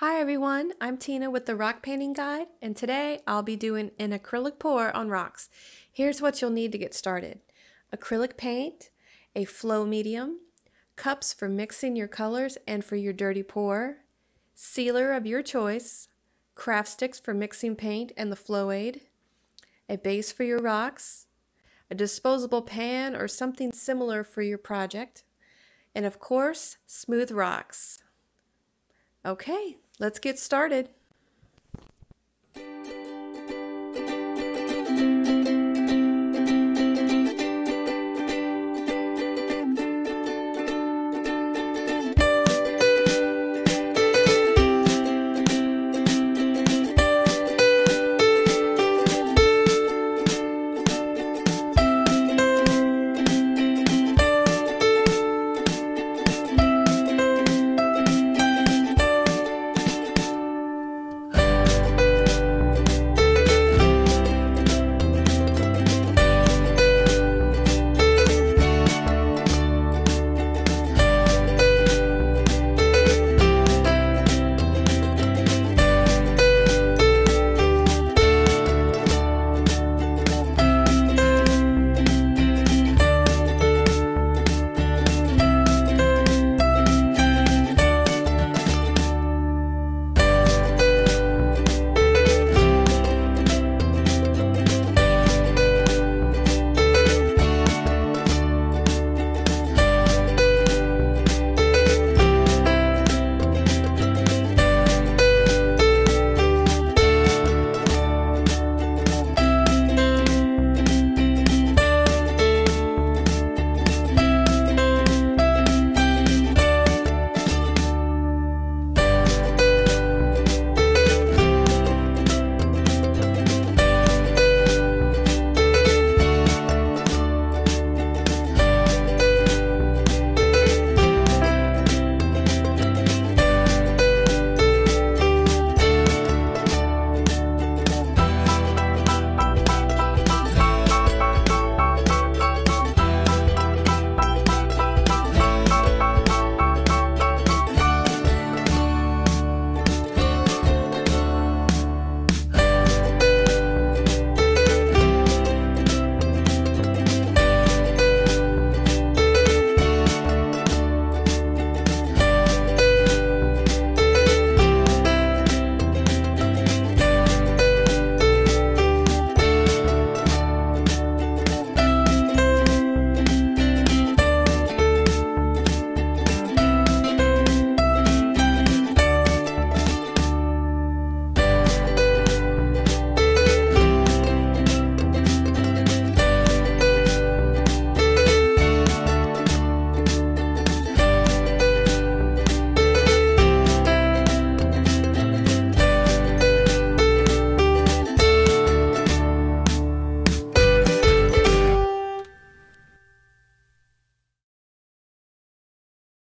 Hi everyone, I'm Tina with the Rock Painting Guide and today I'll be doing an acrylic pour on rocks. Here's what you'll need to get started. Acrylic paint, a flow medium, cups for mixing your colors and for your dirty pour, sealer of your choice, craft sticks for mixing paint and the flow aid, a base for your rocks, a disposable pan or something similar for your project, and of course smooth rocks. Okay, let's get started.